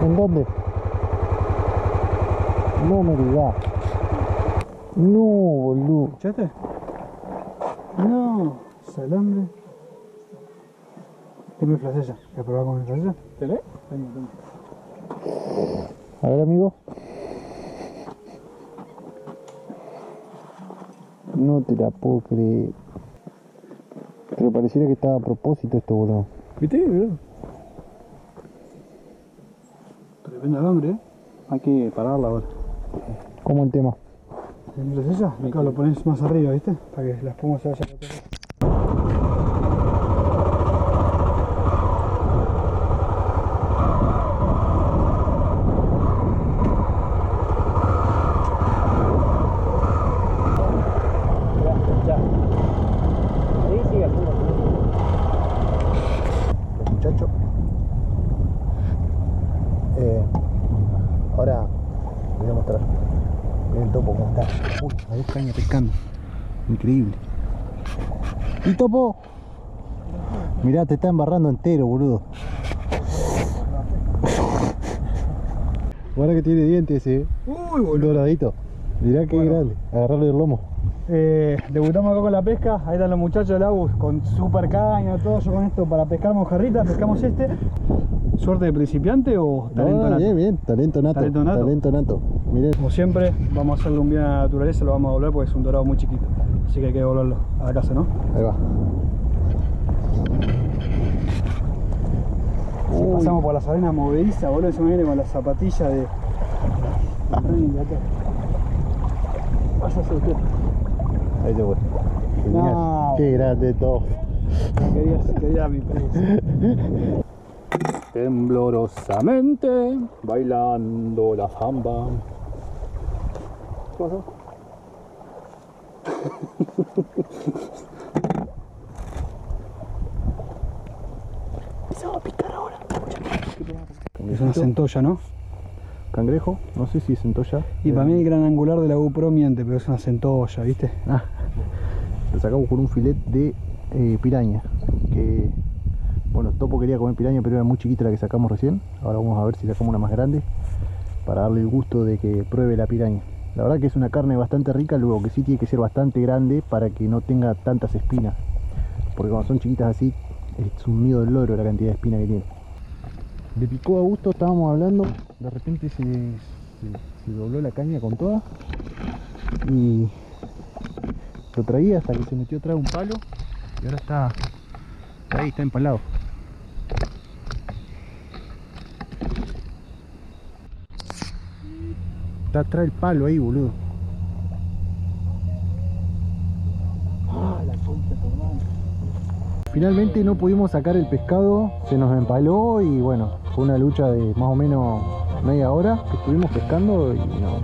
¿En dónde? No me digas. No, boludo. ¿Escuchaste? No, salambre. ¿Qué me flasella? ¿Qué probar con mi flasella? ¿Tenés? Tengo, tengo. A ver, amigo. No te la puedo creer. Pero pareciera que estaba a propósito esto, boludo. ¿Viste? Mirá. Tremenda hambre, ¿eh? Hay que pararla ahora. ¿Cómo el tema? Acá lo pones más arriba, ¿viste? Para que la espuma se vaya para atrás. Los muchachos. Eh, ahora les voy a mostrar. El está. Uy, hay dos cañas pescando. Increíble. ¡Y topo! Mirá, te está embarrando entero, boludo. Ahora que tiene dientes ese, eh. Uy, Un doradito. Mirá qué Bueno. grande. Agarrarle del lomo. Eh, debutamos acá con la pesca, ahí están los muchachos del ABUS con super caña, todo yo con esto para pescar mojarrita, pescamos este. ¿Suerte de principiante o talento No, nato? Bien, bien. Talento nato. Talento nato. Talento nato. Miren. Como siempre, vamos a hacerle un bien a la naturaleza, lo vamos a doblar porque es un dorado muy chiquito. Así que hay que devolverlo a la casa, ¿no? Ahí va. Si pasamos por las arenas movedizas, boludo, se me viene con las zapatillas de. Running de acá. Váyase usted. Ahí se fue. Genial. No. Qué grande todo. Quería, quería mi país. Temblorosamente, bailando la zamba. ¿Qué pasó? Es una centolla, ¿no? Cangrejo, no sé si es centolla. Y para mí el gran angular de la GoPro miente, pero es una centolla, ¿viste? Ah, lo sacamos con un filet de eh, piraña. Que, bueno, Topo quería comer piraña, pero era muy chiquita la que sacamos recién. Ahora vamos a ver si sacamos una más grande para darle el gusto de que pruebe la piraña. La verdad que es una carne bastante rica, luego que sí tiene que ser bastante grande para que no tenga tantas espinas. Porque cuando son chiquitas así, es un nido del loro la cantidad de espinas que tiene. Le picó a gusto, estábamos hablando, de repente se, se, dobló la caña con toda y lo traía hasta que se metió atrás un palo y ahora está ahí, está empalado. Está atrás del palo ahí, boludo. Finalmente no pudimos sacar el pescado, se nos empaló y bueno, fue una lucha de más o menos media hora que estuvimos pescando y no,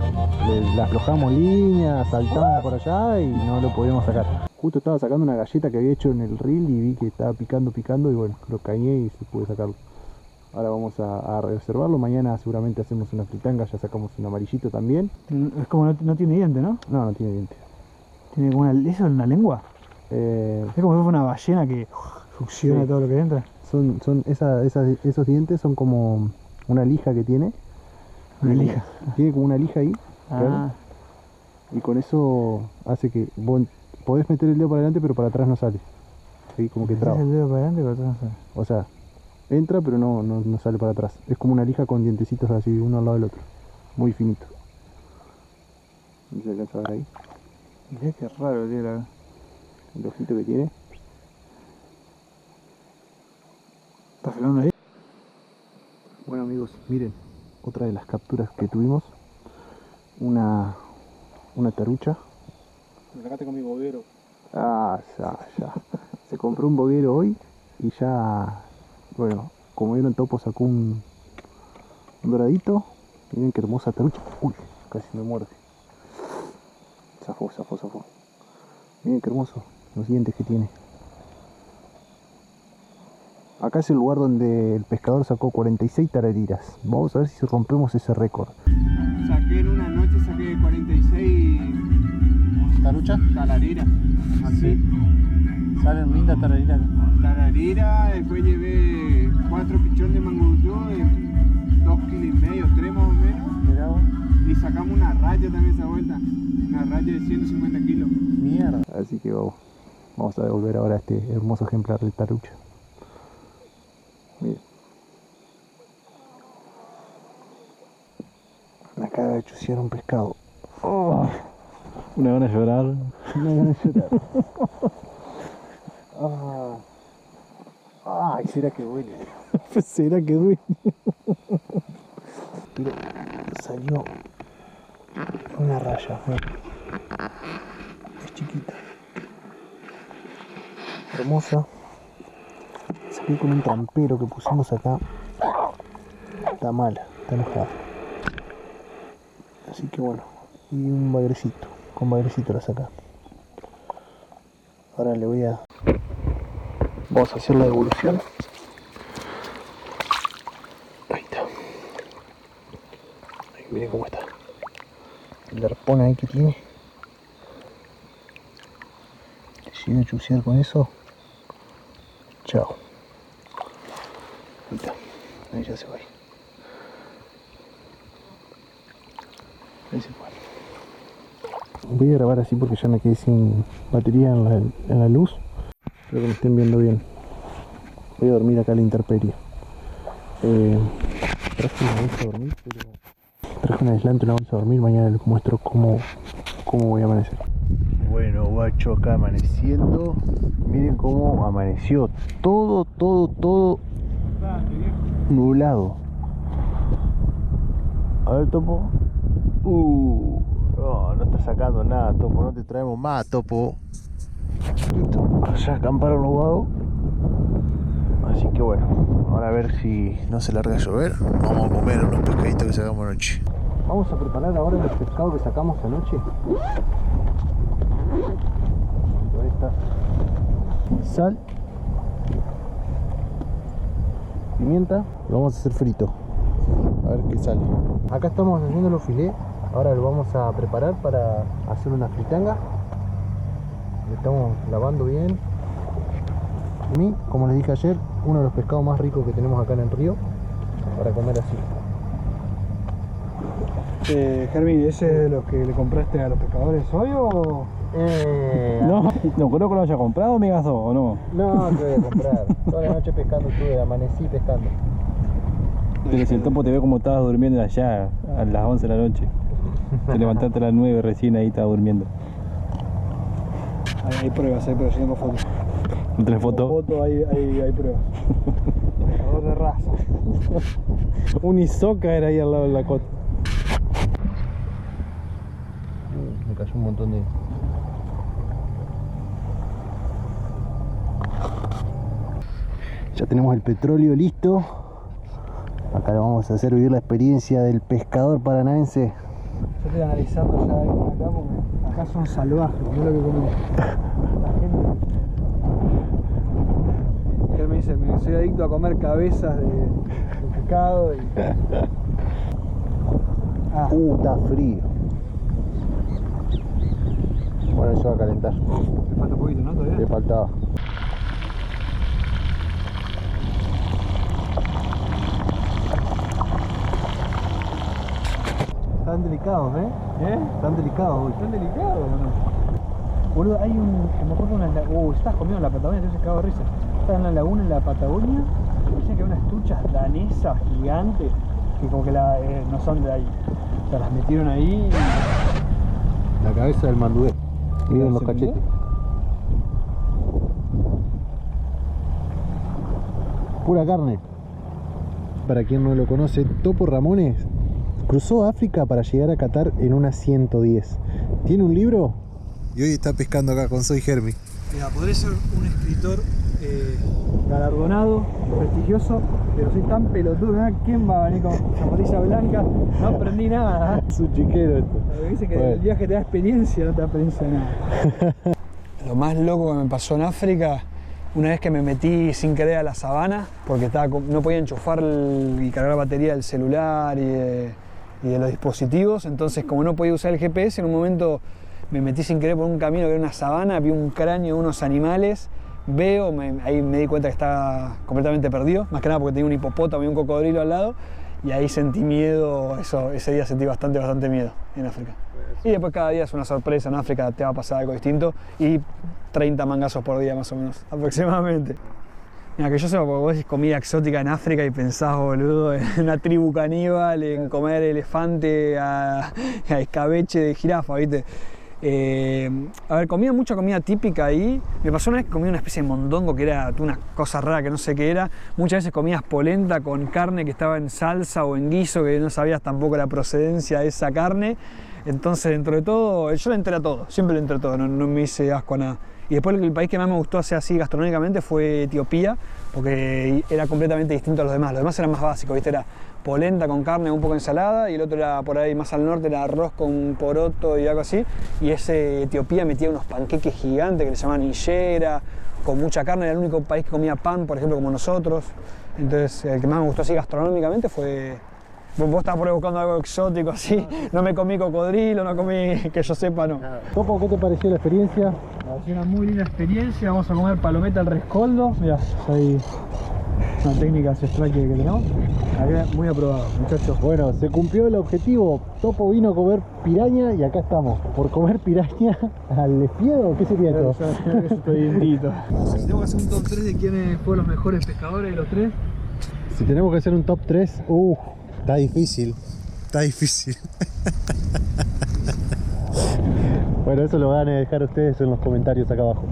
le, le aflojamos línea, saltamos por allá y no lo pudimos sacar. Justo estaba sacando una galleta que había hecho en el reel y vi que estaba picando, picando y bueno, lo cañé y se pude sacarlo. Ahora vamos a, a reservarlo, mañana seguramente hacemos una fritanga, ya sacamos un amarillito también. Es como no, no tiene diente, ¿no? No, no tiene dientes. Tiene como una. ¿Eso es una lengua? Eh, Es como si fuera una ballena que succiona Sí. todo lo que entra. son, son esa- esos dientes son como una lija que tiene. Una lija. Tiene como una lija ahí. claro, Ah, Y con eso hace que vos podés meter el dedo para adelante, pero para atrás no sale. Ahí como que traba. el dedo para adelante y para atrás no sale. O sea, entra, pero no, no, no sale para atrás. Es como una lija con dientecitos así, uno al lado del otro. Muy finito. ¿No se alcanza a ver ahí? Mirá qué raro tiene la. El ojito que tiene. ¿Estás filmando ahí? Bueno amigos, miren, otra de las capturas que tuvimos. Una, una tarucha. Me sacaste con mi boguero. Ah, ya, ya. Se compró un boguero hoy y ya, bueno, como vieron Topo sacó un, un doradito. Miren qué hermosa tarucha. Uy, casi me muerde. Zafó, zafó, zafó. Miren qué hermoso los dientes que tiene. Acá es el lugar donde el pescador sacó 46 tarariras. Vamos a ver si rompemos ese récord. Saqué en una noche, saqué 46 ¿Tarucha? talariras. Así. Salen lindas tarariras. Tararira, después llevé cuatro pichones de mangurutú, dos kilos y medio, tres más o menos. Y sacamos una raya también esa vuelta, una raya de 150 kilos. Mierda. Así que vamos, vamos a devolver ahora este hermoso ejemplar del tarucha. Mira. Acaba de chuciar un pescado. Oh. Me van a llorar. Me van a llorar. Ah. Ay, será que duele. ¿Será que duele? Pero salió una raya. Es chiquita. Hermosa. Salió con un trampero que pusimos acá. Está mala, está enojada. Así que bueno. Y un bagrecito. Con bagrecito la saca. Ahora le voy a. Vamos a hacer la devolución. Ahí está. Ahí miren cómo está. El arpón ahí que tiene. Si voy a con eso. Chao. Ahí está. Ahí ya se va. Ahí se fue. Voy a grabar así porque ya me quedé sin batería en la luz. Espero que me estén viendo bien. Voy a dormir acá a la intemperie. Eh, traje una bolsa a dormir, pero traje un aislante, una bolsa a dormir. Mañana les muestro cómo, cómo voy a amanecer. Bueno, guacho, acá amaneciendo. Miren cómo amaneció. Todo, todo, todo nublado. A ver, Topo. Uh, no, no está sacando nada, Topo. No te traemos más, Topo. Allá acamparon los vagos. Así que bueno, ahora a ver si no se larga a llover. Vamos a comer unos pescaditos que sacamos anoche. Vamos a preparar ahora los pescados que sacamos anoche. Sal. Pimienta. Lo vamos a hacer frito. A ver qué sale. Acá estamos haciendo los filés. Ahora lo vamos a preparar para hacer una fritanga. Estamos lavando bien. A mí, como les dije ayer, uno de los pescados más ricos que tenemos acá en el río para comer así. Eh, Germín, ¿ese es de los que le compraste a los pescadores hoy o...? Eh, No, no creo que lo haya comprado, me gastó, ¿o no? No, que voy a comprar. Toda la noche pescando estuve, amanecí pescando. Pero si el topo te ve como estabas durmiendo allá a las 11 de la noche. Te levantaste a las 9 recién ahí estaba durmiendo. Hay, hay pruebas, hay pruebas, yo tengo fotos. ¿No tenés foto? Foto, hay, hay, hay pruebas. Pescador de raza. Un isoca era ahí al lado de la cota. Me cayó un montón de. Ya tenemos el petróleo listo. Acá le vamos a hacer vivir la experiencia del pescador paranaense. Yo estoy analizando ya acá porque acá son salvajes, no es lo que comemos. La gente. Él me dice, me soy adicto a comer cabezas de, de pescado y. Ah, Uh, está frío. Bueno, eso va a calentar. me falta un poquito, ¿no? Le Todavía. faltaba. Están delicados, ¿eh? ¿Eh? Están delicados hoy. ¿Están delicados o no? Boludo, hay un. Me acuerdo una. Uh, estás comiendo en la Patagonia, entonces cago de risa. Estás en la laguna en la Patagonia. Me dicen que hay unas truchas danesas gigantes que como que la, eh, no son de ahí. O sea, las metieron ahí y. La cabeza del mandudé. Miren los ¿Se cachetes. murió? Pura carne. Para quien no lo conoce, Topo Ramones cruzó África para llegar a Qatar en una 110. ¿Tiene un libro? Y hoy está pescando acá con Soy Germi. Mira, podré ser un escritor eh, galardonado, prestigioso, pero soy tan pelotudo, ¿verdad? ¿quién va a venir con zapatilla blanca? No aprendí nada. ¿eh? Es un chiquero esto. Dice que Bueno. el viaje te da experiencia, no te da experiencia nada. Lo más loco que me pasó en África, una vez que me metí sin querer a la sabana, porque estaba, no podía enchufar el- y cargar la batería del celular y y de los dispositivos, entonces como no podía usar el GPS, en un momento me metí sin querer por un camino que una sabana, vi un cráneo de unos animales, veo, ahí me di cuenta que estaba completamente perdido, más que nada porque tenía un hipopótamo y un cocodrilo al lado, y ahí sentí miedo, eso, ese día sentí bastante, bastante miedo en África. Y después cada día es una sorpresa, en África te va a pasar algo distinto y 30 mangazos por día más o menos, aproximadamente. Mira, que yo sepa, porque vos decís comida exótica en África y pensás, boludo, en una tribu caníbal, en comer elefante a, a escabeche de jirafa, ¿viste? Eh, a ver, comía mucha comida típica ahí. Me pasó una vez que comí una especie de mondongo que era una cosa rara que no sé qué era. Muchas veces comías polenta con carne que estaba en salsa o en guiso, que no sabías tampoco la procedencia de esa carne. Entonces, dentro de todo, yo le entré a todo, siempre le entré a todo, no, me hice asco a nada. Y después el país que más me gustó hacer así gastronómicamente fue Etiopía, porque era completamente distinto a los demás. Los demás eran más básicos, ¿viste? Era polenta con carne, un poco ensalada, y el otro era por ahí más al norte, era arroz con poroto y algo así. Y ese Etiopía metía unos panqueques gigantes que le llamaban injera, con mucha carne, era el único país que comía pan, por ejemplo, como nosotros. Entonces, el que más me gustó así gastronómicamente fue Vos vos estabas por ahí buscando algo exótico así, no me comí cocodrilo, no comí, que yo sepa, no. Topo, ¿qué te pareció la experiencia? Una muy linda experiencia, vamos a comer palometa al rescoldo, mira, ahí una técnica ancestral que, que tenemos, Acá muy aprobado, muchachos. Bueno, se cumplió el objetivo. Topo vino a comer piraña y acá estamos. Por comer piraña al despiedo, ¿qué sería esto? Tengo que hacer un top 3 de quiénes fueron los mejores pescadores de los tres. Si tenemos que hacer un top 3, uh, está difícil. Está difícil. bueno, eso lo van a dejar ustedes en los comentarios acá abajo.